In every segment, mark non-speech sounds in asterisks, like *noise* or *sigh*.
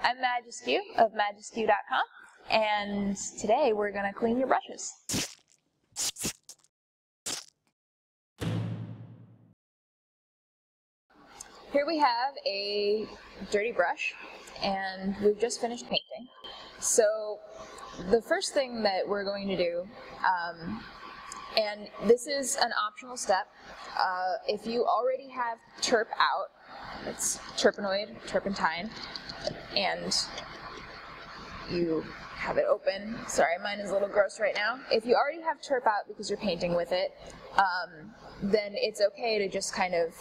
I'm Maj Askew of majaskew.com, and today we're going to clean your brushes. Here we have a dirty brush, and we've just finished painting. So the first thing that we're going to do, um, and this is an optional step, uh, if you already have terp out, it's Turpenoid, turpentine, and you have it open. Sorry, mine is a little gross right now. If you already have turp out because you're painting with it, um, then it's okay to just kind of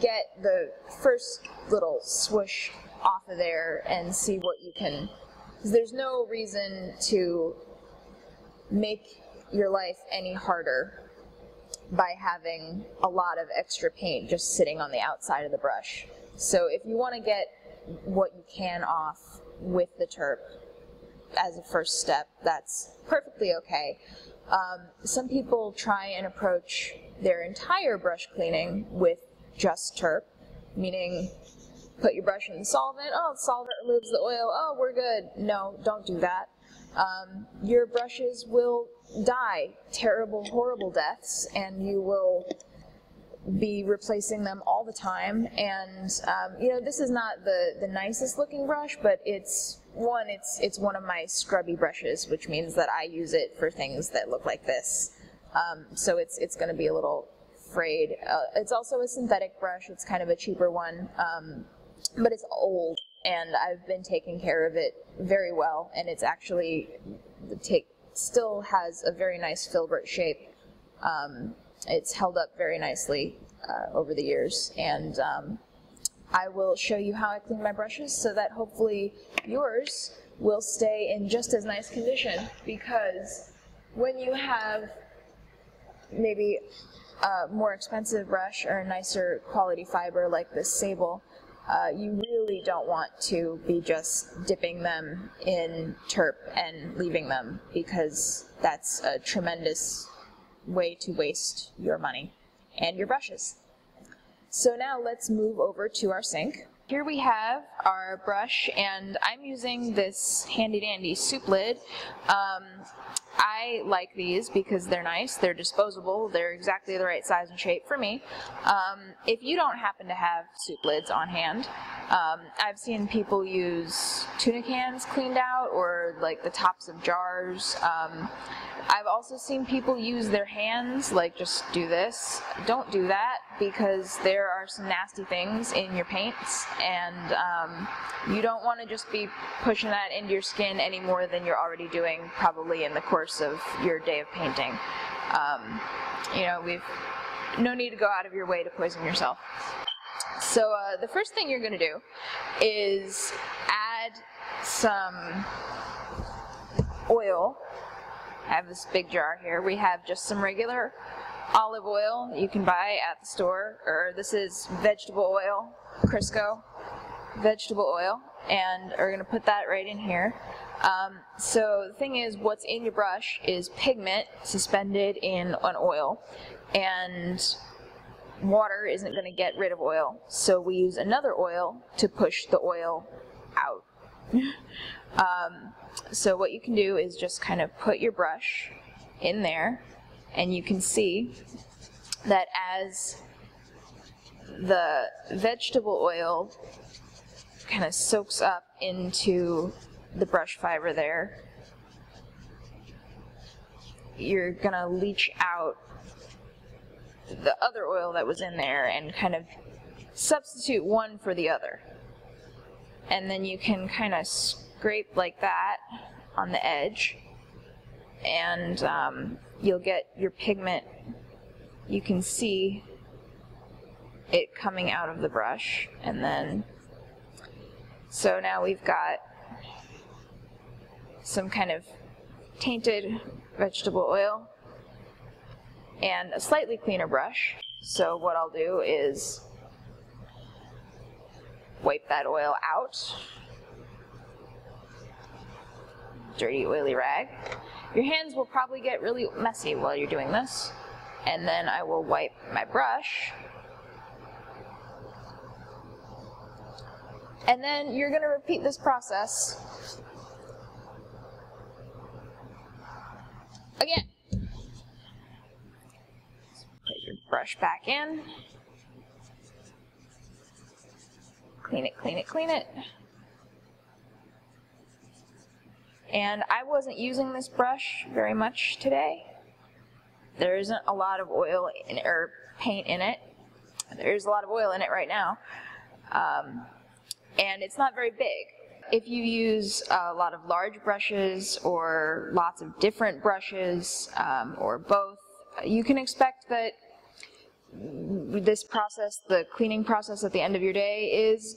get the first little swoosh off of there and see what you can. Because there's no reason to make your life any harder by having a lot of extra paint just sitting on the outside of the brush. So if you want to get what you can off with the terp as a first step, that's perfectly okay. Um, some people try and approach their entire brush cleaning with just terp, meaning put your brush in the solvent, oh, the solvent removes the oil, oh, we're good. No, don't do that. Um, your brushes will die terrible, horrible deaths, and you will be replacing them all the time. And um, you know, this is not the the nicest looking brush, but it's one. It's it's one of my scrubby brushes, which means that I use it for things that look like this. Um, so it's it's going to be a little frayed. Uh, it's also a synthetic brush. It's kind of a cheaper one, um, but it's old, and I've been taking care of it very well. And it's actually take still has a very nice filbert shape. Um, it's held up very nicely uh, over the years, and um, I will show you how I clean my brushes so that hopefully yours will stay in just as nice condition because when you have maybe a more expensive brush or a nicer quality fiber like this Sable, uh, you really don't want to be just dipping them in terp and leaving them because that's a tremendous way to waste your money and your brushes. So now let's move over to our sink. Here we have our brush and I'm using this handy dandy soup lid. Um, I like these because they're nice, they're disposable, they're exactly the right size and shape for me. Um, if you don't happen to have soup lids on hand, um, I've seen people use tuna cans cleaned out or like the tops of jars. Um, I've also seen people use their hands, like just do this. Don't do that because there are some nasty things in your paints and um, you don't want to just be pushing that into your skin any more than you're already doing probably in the course of your day of painting. Um, you know, we've no need to go out of your way to poison yourself. So uh, the first thing you're going to do is add some oil I have this big jar here. We have just some regular olive oil you can buy at the store, or this is vegetable oil, Crisco vegetable oil, and we're going to put that right in here. Um, so the thing is, what's in your brush is pigment suspended in an oil, and water isn't going to get rid of oil, so we use another oil to push the oil out. *laughs* um, so what you can do is just kind of put your brush in there and you can see that as the vegetable oil kind of soaks up into the brush fiber there, you're gonna leach out the other oil that was in there and kind of substitute one for the other. And then you can kind of scrape like that on the edge and um, you'll get your pigment you can see it coming out of the brush and then so now we've got some kind of tainted vegetable oil and a slightly cleaner brush so what I'll do is wipe that oil out dirty oily rag. Your hands will probably get really messy while you're doing this. And then I will wipe my brush and then you're going to repeat this process again. Put your brush back in. Clean it, clean it, clean it. And I wasn't using this brush very much today. There isn't a lot of oil in, or paint in it. There's a lot of oil in it right now. Um, and it's not very big. If you use a lot of large brushes or lots of different brushes um, or both, you can expect that this process, the cleaning process at the end of your day, is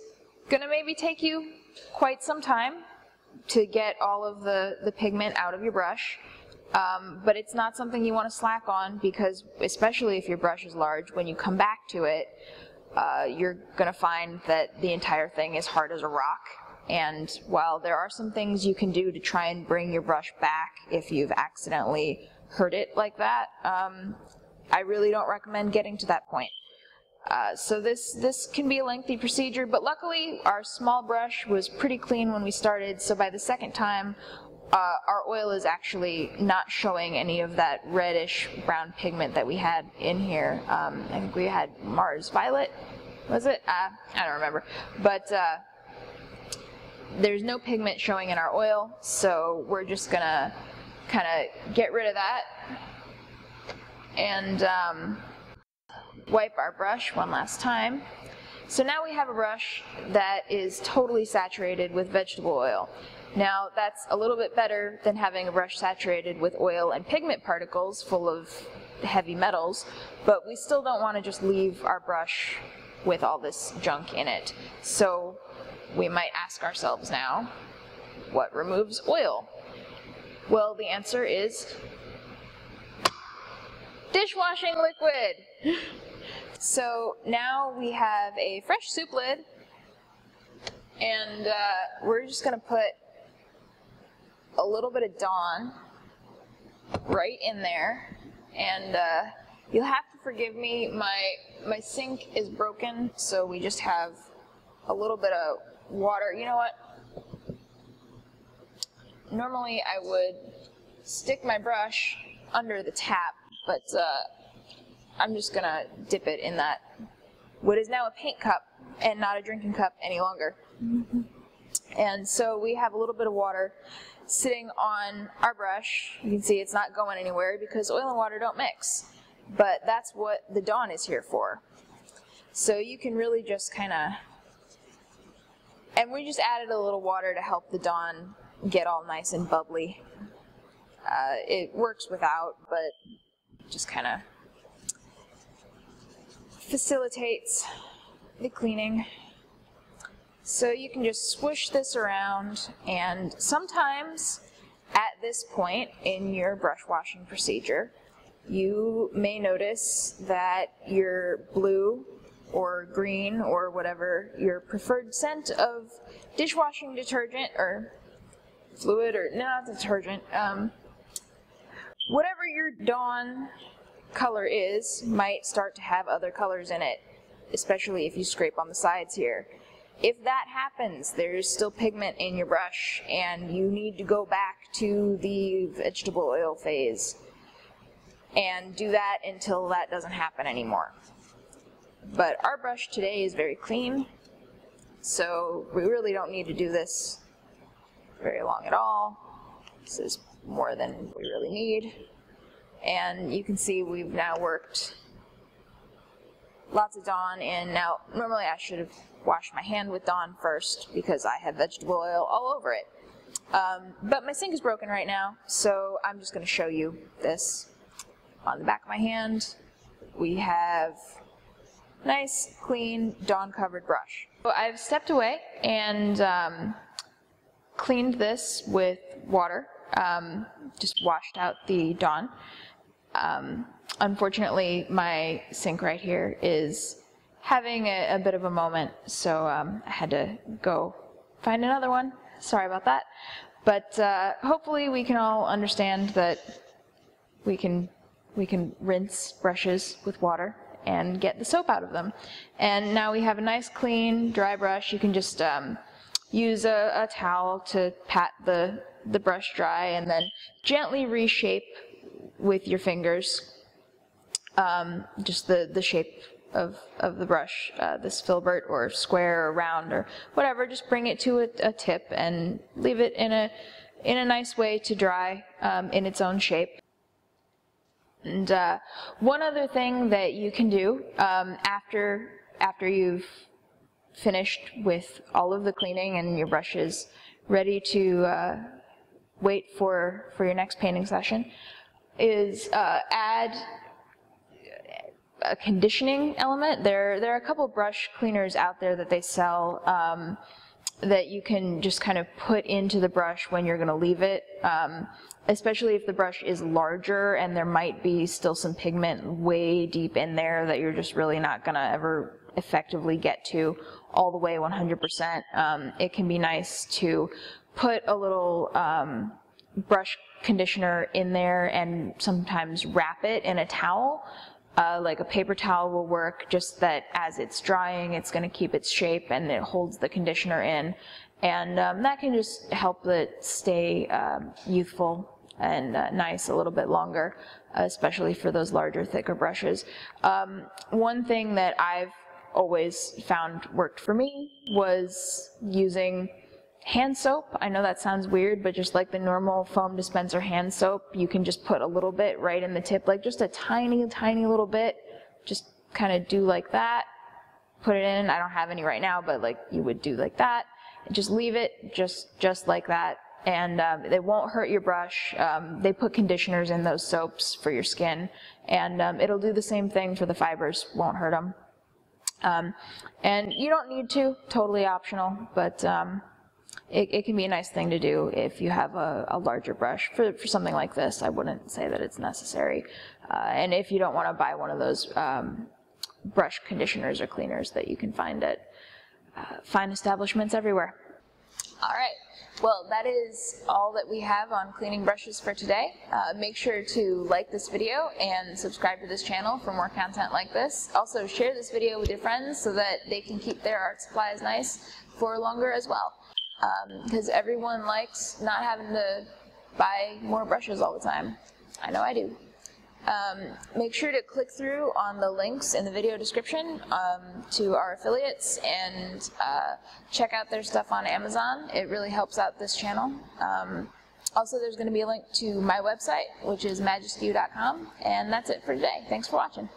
going to maybe take you quite some time to get all of the, the pigment out of your brush. Um, but it's not something you want to slack on because, especially if your brush is large, when you come back to it, uh, you're going to find that the entire thing is hard as a rock. And while there are some things you can do to try and bring your brush back if you've accidentally hurt it like that, um, I really don't recommend getting to that point. Uh, so this, this can be a lengthy procedure, but luckily our small brush was pretty clean when we started, so by the second time uh, our oil is actually not showing any of that reddish brown pigment that we had in here. Um, I think we had Mars Violet, was it? Uh, I don't remember. But uh, there's no pigment showing in our oil, so we're just gonna kind of get rid of that and um, wipe our brush one last time. So now we have a brush that is totally saturated with vegetable oil. Now that's a little bit better than having a brush saturated with oil and pigment particles full of heavy metals, but we still don't want to just leave our brush with all this junk in it. So we might ask ourselves now, what removes oil? Well, the answer is dishwashing liquid. So now we have a fresh soup lid, and uh, we're just going to put a little bit of Dawn right in there. And uh, you'll have to forgive me, my, my sink is broken, so we just have a little bit of water. You know what? Normally I would stick my brush under the tap, but uh, I'm just gonna dip it in that what is now a paint cup and not a drinking cup any longer. And so we have a little bit of water sitting on our brush. You can see it's not going anywhere because oil and water don't mix. But that's what the Dawn is here for. So you can really just kind of, and we just added a little water to help the Dawn get all nice and bubbly. Uh, it works without, but just kind of facilitates the cleaning. So you can just swish this around and sometimes at this point in your brush washing procedure, you may notice that your blue or green or whatever your preferred scent of dishwashing detergent or fluid or not detergent, um, whatever your Dawn color is might start to have other colors in it, especially if you scrape on the sides here. If that happens, there's still pigment in your brush and you need to go back to the vegetable oil phase and do that until that doesn't happen anymore. But our brush today is very clean, so we really don't need to do this very long at all. This is more than we really need. And you can see we've now worked lots of Dawn in. Now, normally I should have washed my hand with Dawn first because I have vegetable oil all over it. Um, but my sink is broken right now, so I'm just going to show you this. On the back of my hand, we have nice, clean, Dawn-covered brush. So I've stepped away and um, cleaned this with water, um, just washed out the Dawn. Um, unfortunately, my sink right here is having a, a bit of a moment, so um, I had to go find another one. Sorry about that. But uh, hopefully we can all understand that we can we can rinse brushes with water and get the soap out of them. And now we have a nice clean dry brush. You can just um, use a, a towel to pat the, the brush dry and then gently reshape with your fingers um, just the, the shape of, of the brush, uh, this filbert or square or round or whatever, just bring it to a, a tip and leave it in a, in a nice way to dry um, in its own shape. And uh, one other thing that you can do um, after, after you've finished with all of the cleaning and your brush is ready to uh, wait for, for your next painting session is uh, add a conditioning element. There, there are a couple brush cleaners out there that they sell um, that you can just kind of put into the brush when you're going to leave it, um, especially if the brush is larger and there might be still some pigment way deep in there that you're just really not going to ever effectively get to all the way 100%. Um, it can be nice to put a little um, brush conditioner in there and sometimes wrap it in a towel uh, like a paper towel will work, just that as it's drying, it's going to keep its shape and it holds the conditioner in. And um, that can just help it stay um, youthful and uh, nice a little bit longer, especially for those larger, thicker brushes. Um, one thing that I've always found worked for me was using hand soap. I know that sounds weird, but just like the normal foam dispenser hand soap, you can just put a little bit right in the tip, like just a tiny, tiny little bit. Just kind of do like that. Put it in. I don't have any right now, but like you would do like that. Just leave it just, just like that. And um, it won't hurt your brush. Um, they put conditioners in those soaps for your skin. And um, it'll do the same thing for the fibers. Won't hurt them. Um, and you don't need to, totally optional, but um, it, it, can be a nice thing to do if you have a, a, larger brush. For, for something like this, I wouldn't say that it's necessary. Uh, and if you don't want to buy one of those um, brush conditioners or cleaners that you can find at uh, fine establishments everywhere. All right. Well, that is all that we have on cleaning brushes for today. Uh, make sure to like this video and subscribe to this channel for more content like this. Also, share this video with your friends so that they can keep their art supplies nice for longer as well because um, everyone likes not having to buy more brushes all the time. I know I do. Um, make sure to click through on the links in the video description um, to our affiliates and uh, check out their stuff on Amazon. It really helps out this channel. Um, also, there's going to be a link to my website, which is majaskew.com, and that's it for today. Thanks for watching.